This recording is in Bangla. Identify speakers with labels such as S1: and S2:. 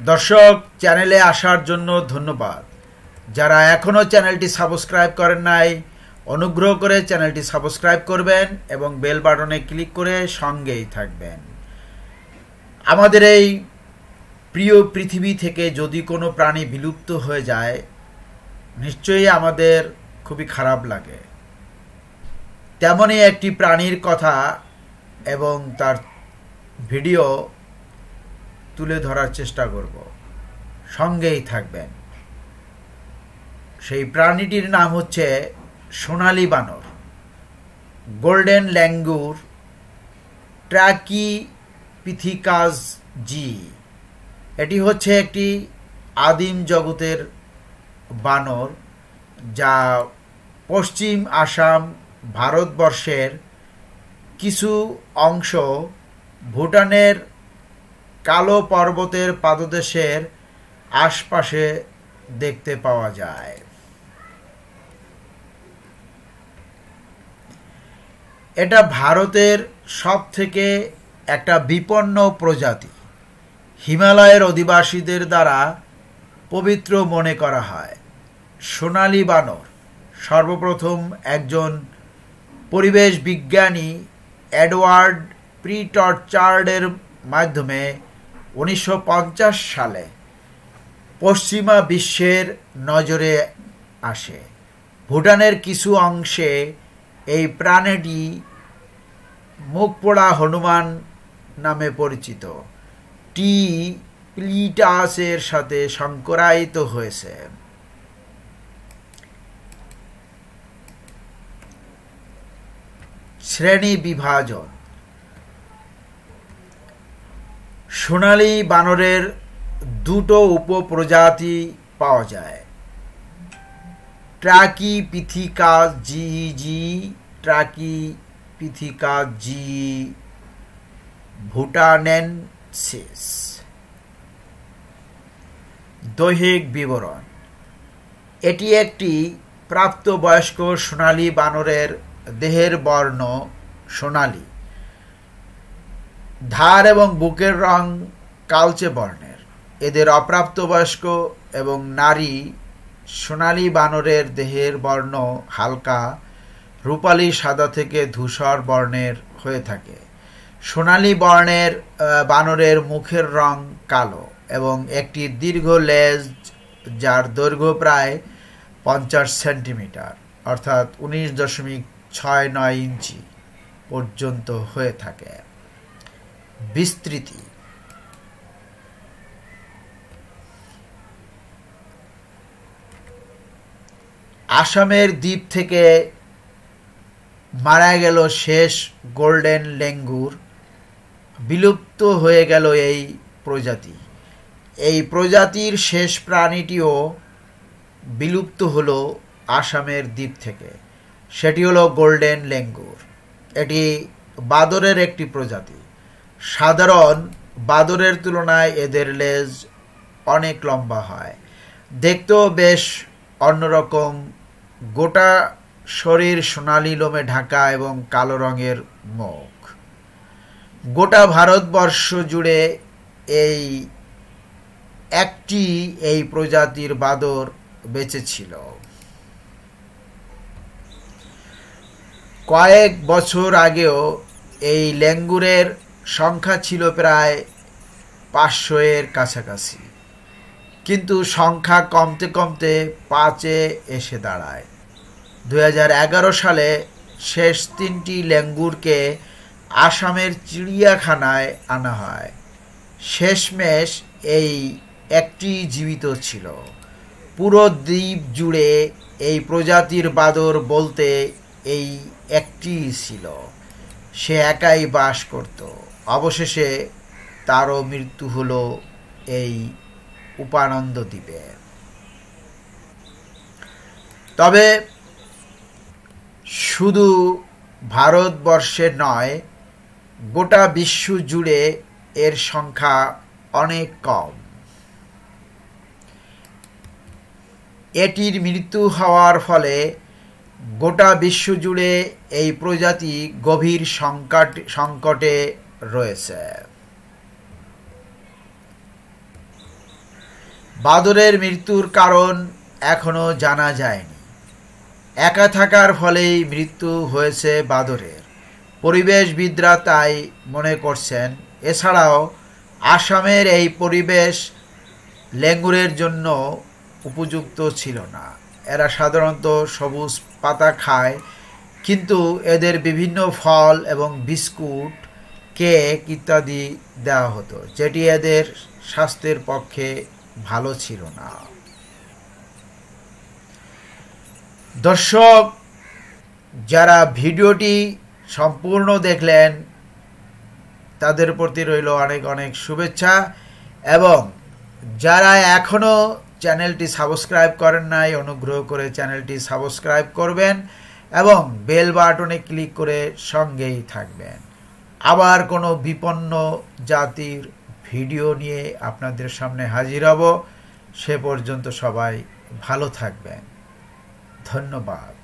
S1: দর্শক চ্যানেলে আসার জন্য ধন্যবাদ। যারা এখনও চ্যানেলটি সাবস্ক্রাইব করেন নাই, অনুগ্রহ করে চ্যানেলটি সাবস্ক্রাইব করবেন এবং বেল বাটনে ক্লিক করে সঙ্গেই থাকবেন। আমাদের এই প্রিয় পৃথিবী থেকে যদি কোনো প্রাণী বিলুপ্ত হয়ে যায়, নিশ্চয়ই আমাদের খুবই খারাপ লাগে। তেমনই একটি প্রাণীর কথা এবং তার ভিডিও তুলে ধরার চেষ্টা করব। সঙ্গেই থাকবেন। সেই প্রাণীটির নাম হচ্ছে সোনালি বানর। Golden langur Trachypithecus geei. এটি হচ্ছে একটি আদিম জগতের বানর যা পশ্চিম আসাম ভারতবর্ষের কিছু অংশ ভুটানের কালো পর্বতের পাদদেশের আশপাশে দেখতে পাওয়া যায়। এটা ভারতের সব থেকে একটা বিপন্ন প্রজাতি। হিমালয়ের অধিবাসীদের দ্বারা পবিত্র মনে করা হয়। সোনালি বানর, সর্বপ্রথম একজন পরিবেশ বিজ্ঞানী এডওয়ার্ড প্রিটর্চার্ডের মাধ্যমে উনিশশো পঞ্চাশ সালে পশ্চিমা বিশ্বের নজরে আসে। ভুটানের কিছু অংশে এই প্রাণীটি মুখপোড়া হনুমান নামে পরিচিত। টি প্লিটাসের সাথে সংকরায়িত হয়েছে। শ্রেণি বিভাজন। সোনালি বানরের দুটো উপপ্রজাতি পাওয়া যায়। Trachypithecus geei geei Trachypithecus geei bhutanensis. দৈহিক বিবরণ। এটি একটি প্রাপ্তবয়স্ক সোনালি বানরের দেহের বর্ণ সোনালী। ধার এবং বুকের রং কালচে বর্ণের। এদের অপ্রাপ্তবয়স্ক এবং নারী সোনালী বানরের দেহের বর্ণ হালকা, রূপালী সাদা থেকে ধূসর বর্ণের হয়ে থাকে। সোনালী বর্ণের বানরের মুখের রং কালো এবং একটি দীর্ঘ লেজ যার দৈর্ঘ্য প্রায় পঞ্চাশ সেন্টিমিটার, অর্থাৎ উনিশ দশমিক ছয় নয় ইঞ্চি পর্যন্ত হয়ে থাকে। বিস্তৃতি। আসামের দ্বীপ থেকে মারা গেল শেষ গোল্ডেন লেঙ্গুর। বিলুপ্ত হয়ে গেল এই প্রজাতি। এই প্রজাতির শেষ প্রাণীটিও বিলুপ্ত হলো আসামের দ্বীপ থেকে। সেটি হলো গোল্ডেন লেঙ্গুর। এটি বাদরের একটি প্রজাতি। সাধারণ বাদরের তুলনায় এদের লেজ অনেক লম্বা হয়। দেখতেও বেশ অন্যরকম। গোটা শরীর সোনালি লোমে ঢাকা এবং কালো রঙের মুখ। গোটা ভারতবর্ষ জুড়ে এই একটি এই প্রজাতির বাদর বেঁচে ছিল কয়েক বছর আগেও এই লেঙ্গুরের সংখ্যা ছিল প্রায় পাঁচশো এর কাছাকাছি। কিন্তু সংখ্যা কমতে কমতে পাঁচে এসে দাঁড়ায়। দু হাজার এগারো সালে শেষ তিনটি লেঙ্গুরকে আসামের চিড়িয়াখানায় আনা হয়। শেষমেশ এই একটি জীবিত ছিল। পুরো দ্বীপ জুড়ে এই প্রজাতির বাদর বলতে এই একটি ছিল। সে একাই বাস করত। অবশেষে তারও মৃত্যু হলো এই উপানন্দ দ্বীপে। তবে শুধু ভারতবর্ষে নয়, গোটা বিশ্ব জুড়ে এর সংখ্যা অনেক কম। এটির মৃত্যু হওয়ার ফলে গোটা বিশ্ব জুড়ে এই প্রজাতি গভীর সংকট, সংকটে রয়েছে। বাদরের মৃত্যুর কারণ এখনও জানা যায়নি। একা থাকার ফলেই মৃত্যু হয়েছে বাদরের। পরিবেশবিদরা তাই মনে করছেন, এছাড়াও আসামের এই পরিবেশ লেঙ্গুরের জন্য উপযুক্ত ছিল না। এরা সাধারণত সবুজ পাতা খায়, কিন্তু এদের বিভিন্ন ফল এবং বিস্কুট, কেক ইত্যাদি দেওয়া হতো, যেটি এদের স্বাস্থ্যের পক্ষে ভালো ছিল না। দর্শক, যারা ভিডিওটি সম্পূর্ণ দেখলেন, তাদের প্রতি রইল অনেক অনেক শুভেচ্ছা এবং যারা এখনও চ্যানেলটি সাবস্ক্রাইব করেন নাই, অনুগ্রহ করে চ্যানেলটি সাবস্ক্রাইব করবেন এবং বেল বাটনে ক্লিক করে সঙ্গেই থাকবেন। আবার কোনো বিপন্ন জাতির ভিডিও নিয়ে আপনাদের সামনে হাজির হব। সে পর্যন্ত সবাই ভালো থাকবেন। ধন্যবাদ।